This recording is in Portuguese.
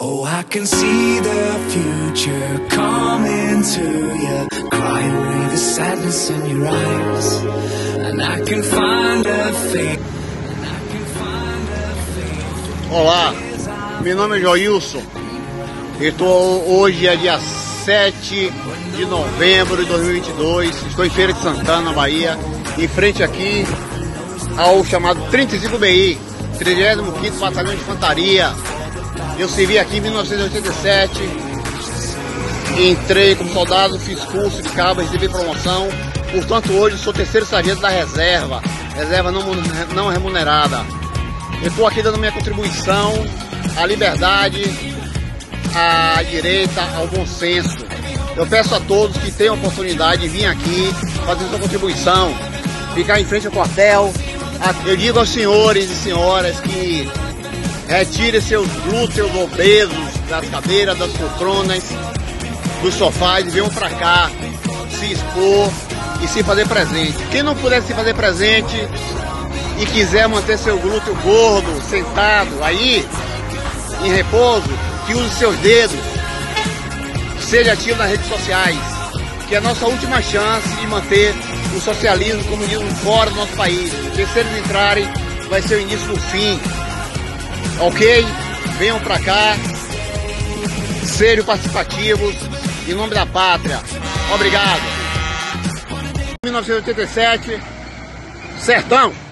Oh, I can see the future coming to you, crying with the sadness in your eyes, and I can find a faith. Olá, meu nome é Joilson. Estou hoje é dia 7 de novembro de 2022. Estou em Feira de Santana, Bahia, em frente aqui ao chamado 35BI, 35º Batalhão de Infantaria. Eu servi aqui em 1987, entrei como soldado, fiz curso de cabo, recebi promoção. Portanto, hoje sou terceiro sargento da reserva, reserva não, não remunerada. Eu estou aqui dando minha contribuição à liberdade, à direita, ao bom senso. Eu peço a todos que tenham oportunidade de vir aqui fazer sua contribuição, ficar em frente ao quartel. Eu digo aos senhores e senhoras que Retire seus glúteos obesos das cadeiras, das poltronas, dos sofás e venham para cá se expor e se fazer presente. Quem não puder se fazer presente e quiser manter seu glúteo gordo, sentado aí, em repouso, que use seus dedos, seja ativo nas redes sociais, que é a nossa última chance de manter o socialismo, como diz, fora do nosso país. Porque se eles entrarem, vai ser o início do fim. Ok? Venham para cá, sejam participativos, em nome da pátria. Obrigado. 1987, Sertão.